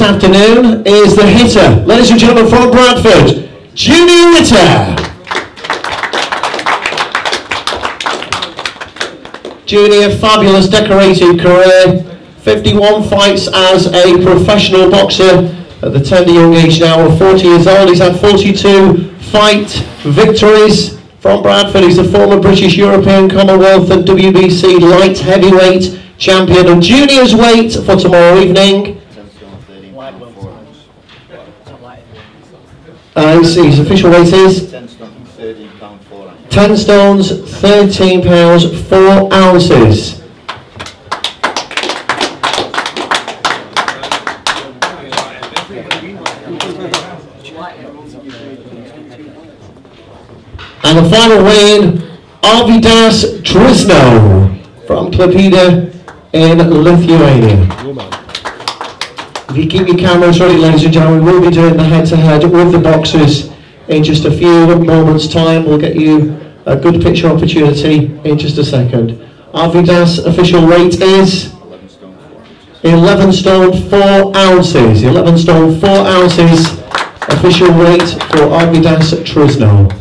afternoon is the hitter. Ladies and gentlemen, from Bradford, Junior Witter. Junior, fabulous decorated career. 51 fights as a professional boxer at the tender young age now of 40 years old. He's had 42 fight victories from Bradford. He's a former British, European, Commonwealth and WBC light heavyweight champion of juniors weight for tomorrow evening. Uh, his, official weight is 10 stone, 13 pound 4 ounces. 10 stones, 13 pounds, 4 ounces. And the final win, Arvydas Trizno from Klaipeda in Lithuania. If you keep your cameras ready, ladies and gentlemen, we'll be doing the head-to-head with the boxers in just a few moments' time. We'll get you a good picture opportunity in just a second. Arvydas official weight is 11 stone 4 11 stone 4 ounces. ounces. 11 stone 4 ounces official weight for Arvydas Trizno.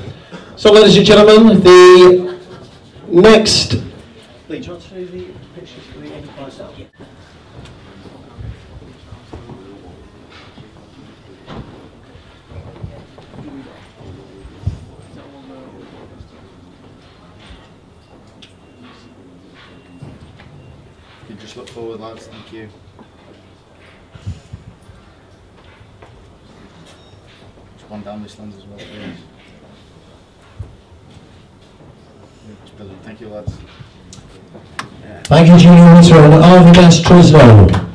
So ladies and gentlemen, the next Lee, do you want to do the pictures for the enterprise You just look forward, lads. Thank you. Just one down this lens as well. Thank you, lads. Thank you, Junior Witter and Arvydas Trizno.